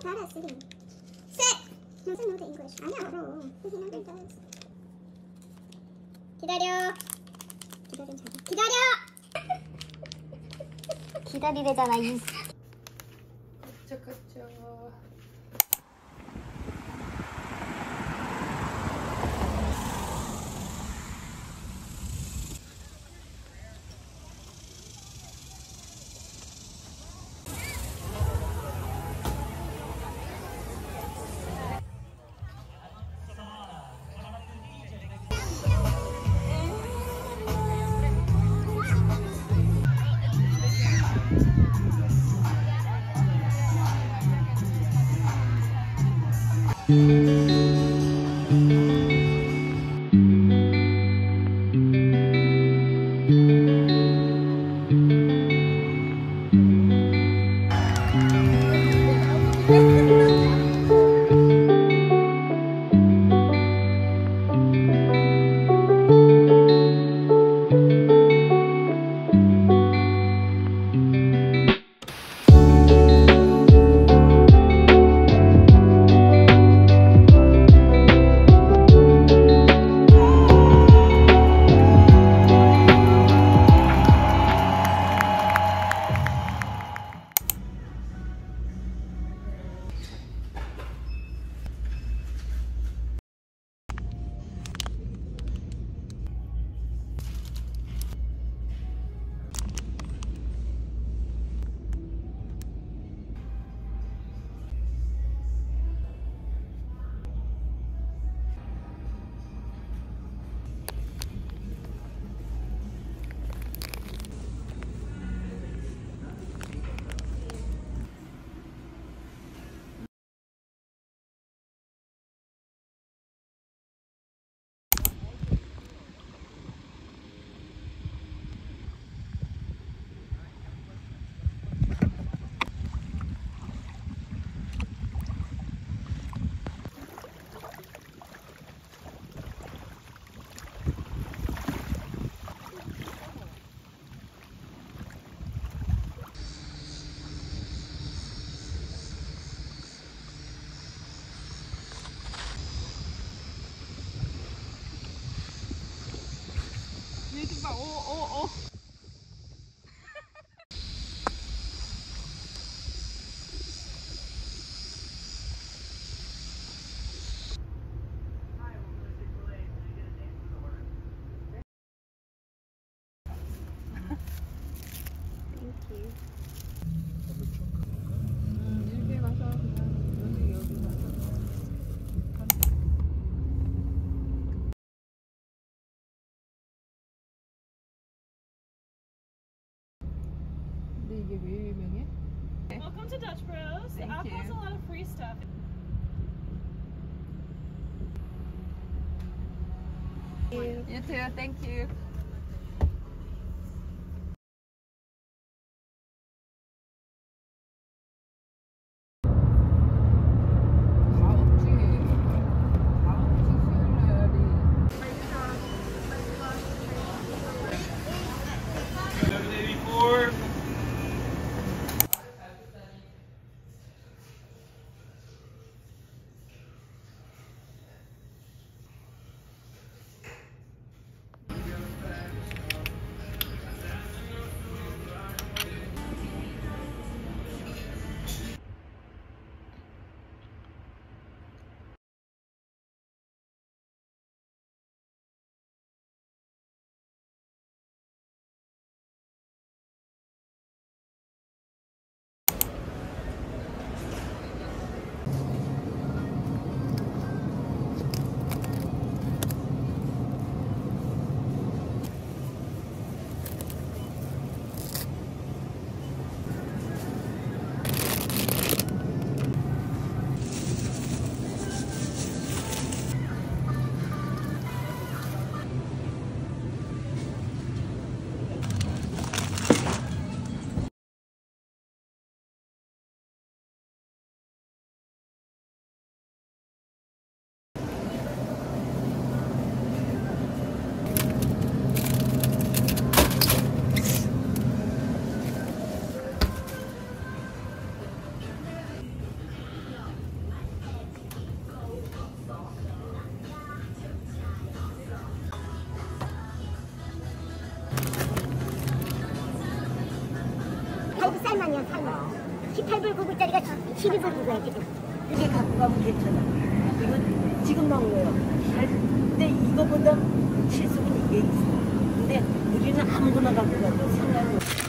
He's so bad at sitting Sit! He doesn't know the English 아니야 알아 He never does 기다려 기다려 잘 기다려 기다리래잖아 이 그쵸 그 쵸얘 이게 왜 유명해? Welcome to Dutch Bros. Thank Apple has a you. lot of free stuff. You too, thank you. 여기 쌀만이야. 쌀만 18불9불짜리가 12불9불야 지금 이게 갖고 가면 괜찮아. 이거 지금 나온 거예요. 근데 이거보다 실속은 이게 있어. 근데 우리는 아무거나 갖고 가도 상관없어.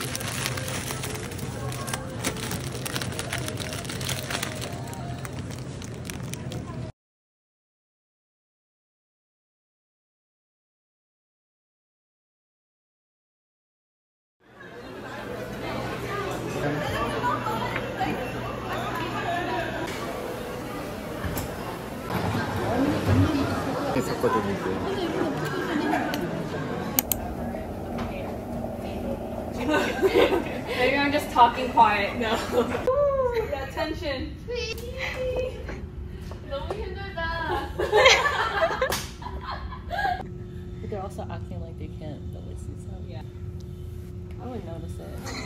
했었거든요. Maybe I'm just talking quiet. No. that tension. 너무 힘들다. But they're also acting like they can't really see some. Yeah. I wouldn't notice it.